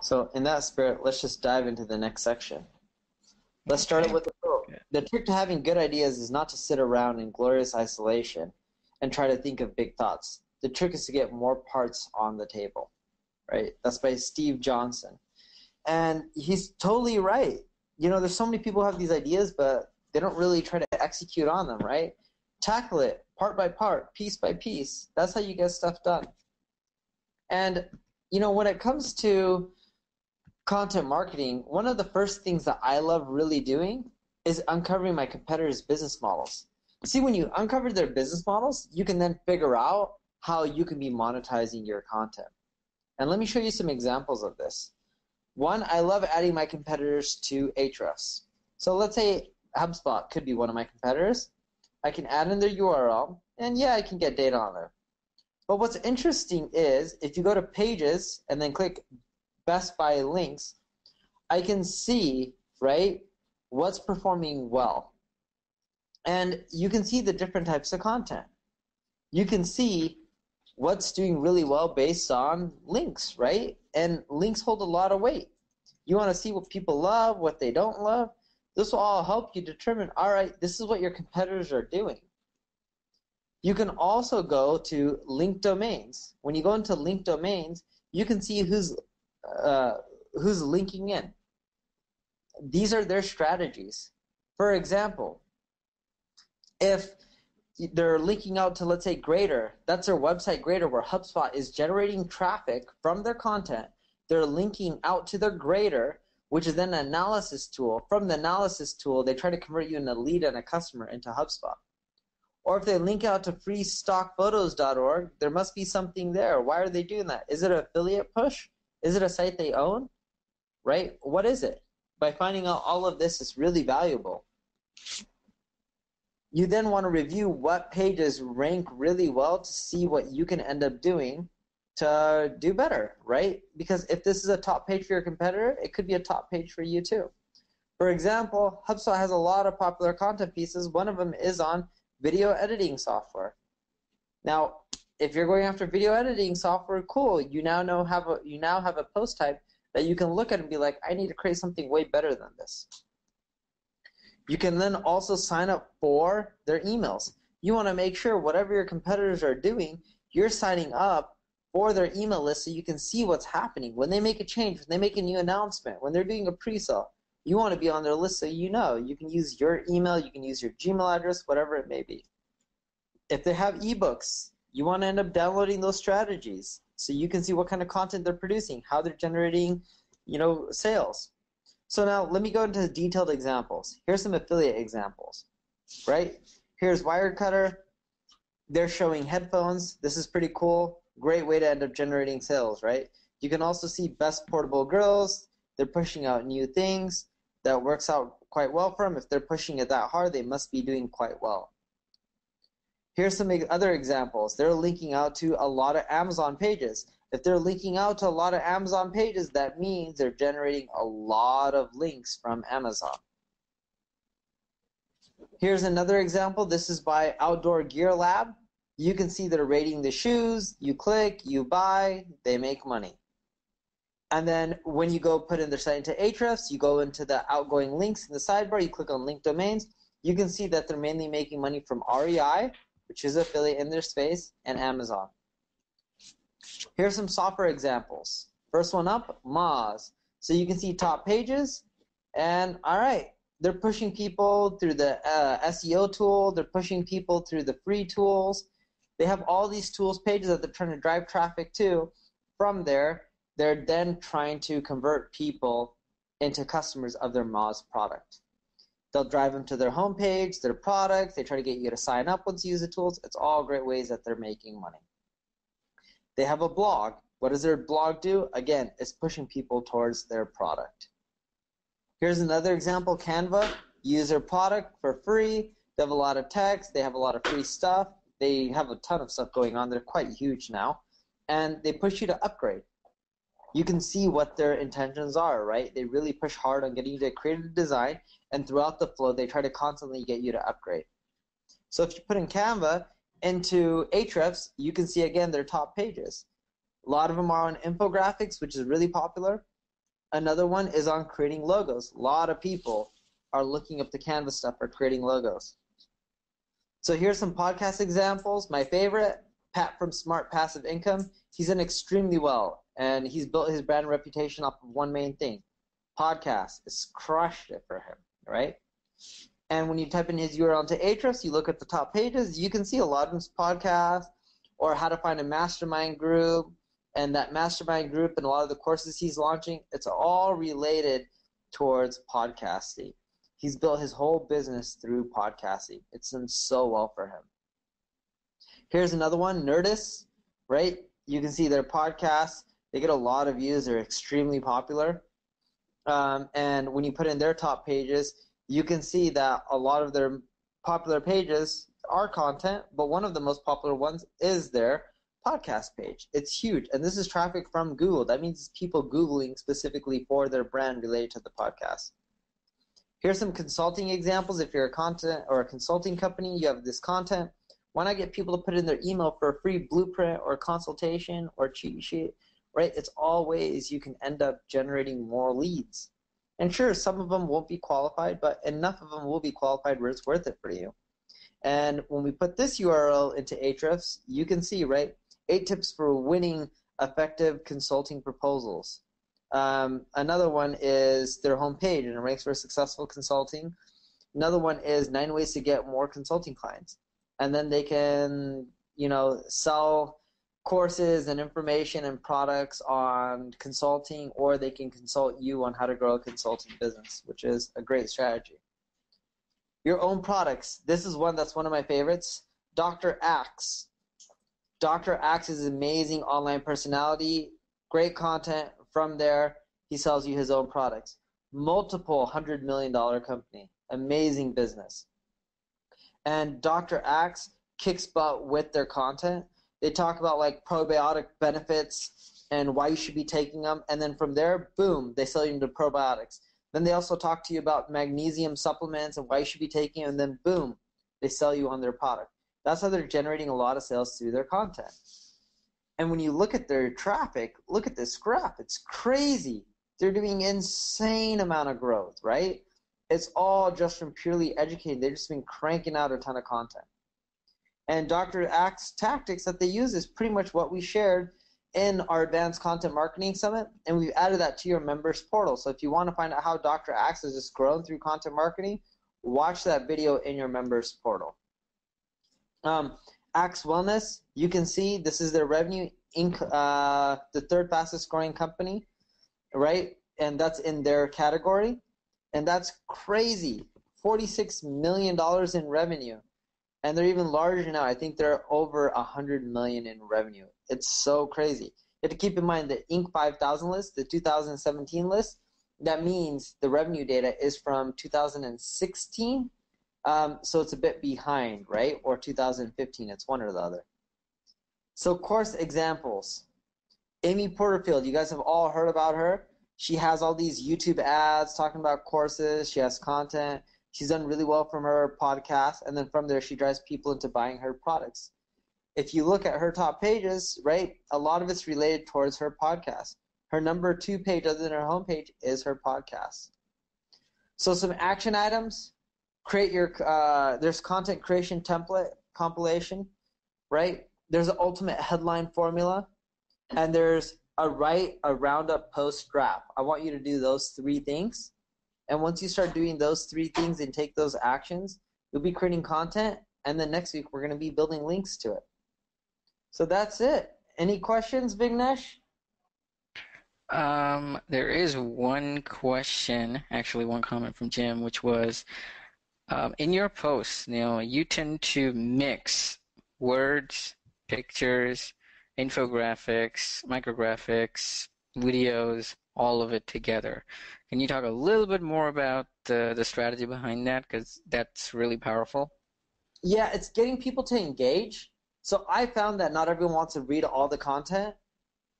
So in that spirit, let's just dive into the next section. Let's start it with the quote. The trick to having good ideas is not to sit around in glorious isolation and try to think of big thoughts. The trick is to get more parts on the table. Right? That's by Steve Johnson. And he's totally right. You know, there's so many people who have these ideas, but they don't really try to execute on them, right? Tackle it part by part, piece by piece. That's how you get stuff done. And, you know, when it comes to content marketing, one of the first things that I love really doing is uncovering my competitors' business models. See, when you uncover their business models, you can then figure out how you can be monetizing your content. And let me show you some examples of this. One, I love adding my competitors to Ahrefs. So let's say HubSpot could be one of my competitors. I can add in their URL, and yeah, I can get data on there. But what's interesting is if you go to Pages and then click Best by Links, I can see, right, what's performing well. And you can see the different types of content. You can see what's doing really well based on links, right? And links hold a lot of weight. You want to see what people love, what they don't love. This will all help you determine, all right, this is what your competitors are doing. You can also go to link domains. When you go into link domains, you can see who's uh, who's linking in. These are their strategies. For example, if they're linking out to let's say Grader, that's their website Grader where HubSpot is generating traffic from their content. They're linking out to their Grader, which is then an analysis tool. From the analysis tool, they try to convert you in a lead and a customer into HubSpot. Or if they link out to freestockphotos.org, there must be something there. Why are they doing that? Is it an affiliate push? Is it a site they own? Right? What is it? By finding out all of this is really valuable. You then want to review what pages rank really well to see what you can end up doing to do better, right? Because if this is a top page for your competitor, it could be a top page for you too. For example, HubSpot has a lot of popular content pieces. One of them is on video editing software. Now, if you're going after video editing software, cool. You now know have a you now have a post type that you can look at and be like, I need to create something way better than this. You can then also sign up for their emails. You want to make sure whatever your competitors are doing, you're signing up for their email list so you can see what's happening. When they make a change, when they make a new announcement, when they're doing a pre-sale, you want to be on their list so you know. You can use your email, you can use your Gmail address, whatever it may be. If they have ebooks, you want to end up downloading those strategies so you can see what kind of content they're producing, how they're generating, you know, sales. So now let me go into detailed examples. Here's some affiliate examples, right? Here's Wirecutter. They're showing headphones. This is pretty cool. Great way to end up generating sales, right? You can also see Best Portable Grills. They're pushing out new things that works out quite well for them. If they're pushing it that hard, they must be doing quite well. Here's some other examples. They're linking out to a lot of Amazon pages. If they're linking out to a lot of Amazon pages, that means they're generating a lot of links from Amazon. Here's another example. This is by Outdoor Gear Lab. You can see they're rating the shoes. You click, you buy, they make money. And then when you go put in their site into Ahrefs, you go into the outgoing links in the sidebar, you click on link domains, you can see that they're mainly making money from REI, which is affiliate in their space, and Amazon. Here's some software examples. First one up, Moz. So you can see top pages, and all right, they're pushing people through the uh, SEO tool, they're pushing people through the free tools. They have all these tools pages that they're trying to drive traffic to. From there, they're then trying to convert people into customers of their Moz product. They'll drive them to their homepage, their product. They try to get you to sign up once you use the tools. It's all great ways that they're making money. They have a blog. What does their blog do? Again, it's pushing people towards their product. Here's another example, Canva. use their product for free. They have a lot of text. They have a lot of free stuff. They have a ton of stuff going on. They're quite huge now. And they push you to upgrade you can see what their intentions are, right? They really push hard on getting you to create a design, and throughout the flow, they try to constantly get you to upgrade. So if you put in Canva into Ahrefs, you can see again their top pages. A lot of them are on infographics, which is really popular. Another one is on creating logos. A lot of people are looking up the Canva stuff for creating logos. So here's some podcast examples. My favorite, Pat from Smart Passive Income. He's done extremely well, and he's built his brand reputation off of one main thing. Podcast. It's crushed it for him, right? And when you type in his URL into Ahrefs, you look at the top pages, you can see a lot of his podcasts or how to find a mastermind group. And that mastermind group and a lot of the courses he's launching, it's all related towards podcasting. He's built his whole business through podcasting. It's done so well for him. Here's another one, Nerdist, right? You can see their podcasts. They get a lot of views. They're extremely popular. Um, and when you put in their top pages, you can see that a lot of their popular pages are content, but one of the most popular ones is their podcast page. It's huge, and this is traffic from Google. That means people Googling specifically for their brand related to the podcast. Here's some consulting examples. If you're a content or a consulting company, you have this content. Why not get people to put in their email for a free blueprint or consultation or cheat sheet, right? It's all ways you can end up generating more leads. And sure, some of them won't be qualified, but enough of them will be qualified where it's worth it for you. And when we put this URL into Ahrefs, you can see, right, eight tips for winning effective consulting proposals. Um, another one is their homepage, and it ranks for successful consulting. Another one is nine ways to get more consulting clients. And then they can, you know, sell courses and information and products on consulting, or they can consult you on how to grow a consulting business, which is a great strategy. Your own products. This is one that's one of my favorites. Dr. Axe. Dr. Axe is an amazing online personality, great content. From there, he sells you his own products. Multiple hundred million dollar company, amazing business. And Dr. Axe kicks butt with their content they talk about like probiotic benefits and why you should be taking them, and then from there, boom, they sell you into probiotics. Then they also talk to you about magnesium supplements and why you should be taking, them, and then boom, they sell you on their product. That's how they're generating a lot of sales through their content. And when you look at their traffic, look at this graph. It's crazy. They're doing insane amount of growth, right? It's all just from purely educating. They've just been cranking out a ton of content. And Dr. Axe tactics that they use is pretty much what we shared in our Advanced Content Marketing Summit, and we've added that to your members portal. So if you want to find out how Dr. Axe has just grown through content marketing, watch that video in your members portal. Um, Axe Wellness, you can see this is their revenue, inc- uh, the third fastest growing company, right? And that's in their category, and that's crazy. $46 million in revenue and they're even larger now. I think they're over a hundred million in revenue. It's so crazy. You have to keep in mind the Inc. 5000 list, the 2017 list. That means the revenue data is from 2016, um, so it's a bit behind, right? Or 2015. It's one or the other. So course examples. Amy Porterfield, you guys have all heard about her. She has all these YouTube ads talking about courses. She has content. She's done really well from her podcast, and then from there, she drives people into buying her products. If you look at her top pages, right, a lot of it's related towards her podcast. Her number two page, other than her homepage, is her podcast. So, some action items create your, uh, there's content creation template compilation, right? There's an ultimate headline formula, and there's a write a roundup post draft. I want you to do those three things and once you start doing those three things and take those actions, you'll be creating content. And then next week, we're going to be building links to it. So that's it. Any questions, Vignesh? Um, there is one question, actually, one comment from Jim, which was um, in your posts, know, you tend to mix words, pictures, infographics, micrographics, videos, all of it together. Can you talk a little bit more about the, strategy behind that? Because that's really powerful. Yeah, it's getting people to engage. So I found that not everyone wants to read all the content.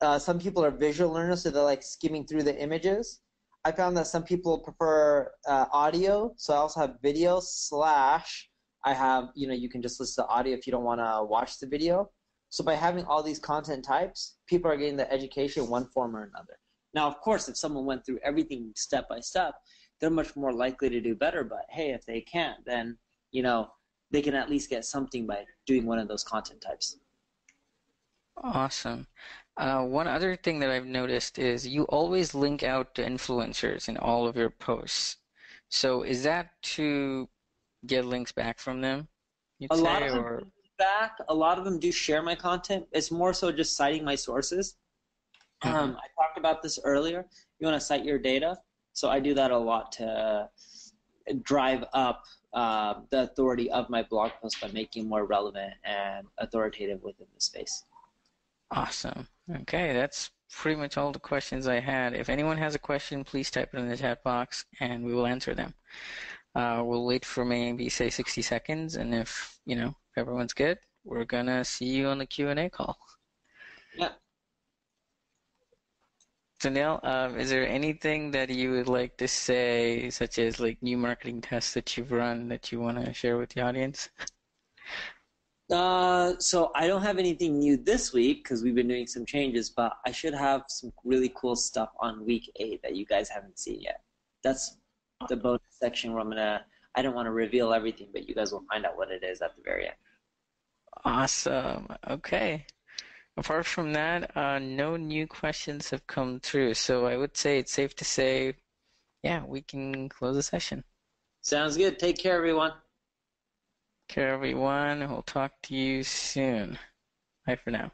Uh, some people are visual learners, so they're like skimming through the images. I found that some people prefer uh, audio, so I also have video slash I have, you know, you can just listen to audio if you don't want to watch the video. So by having all these content types, people are getting the education one form or another. Now, of course, if someone went through everything step by step, they're much more likely to do better. But hey, if they can't, then you know they can at least get something by doing one of those content types. Awesome. Uh, one other thing that I've noticed is you always link out to influencers in all of your posts. So is that to get links back from them? a say, lot of them or... back. A lot of them do share my content. It's more so just citing my sources. Mm-hmm. Um, I talked about this earlier. You want to cite your data, so I do that a lot to drive up uh, the authority of my blog post by making more relevant and authoritative within the space. Awesome. Okay, that's pretty much all the questions I had. If anyone has a question, please type it in the chat box and we will answer them. Uh, we'll wait for maybe say 60 seconds, and if you know if everyone's good, we're gonna see you on the Q and A call. Yeah. So Neil, um, is there anything that you would like to say, such as like new marketing tests that you've run that you want to share with the audience? Uh, so I don't have anything new this week because we've been doing some changes, but I should have some really cool stuff on week eight that you guys haven't seen yet. That's the bonus section where I'm gonna. I don't want to reveal everything, but you guys will find out what it is at the very end. Awesome. Okay. Apart from that, uh, no new questions have come through, so I would say it's safe to say, yeah, we can close the session. Sounds good. Take care, everyone care, everyone. We'll talk to you soon. Bye for now.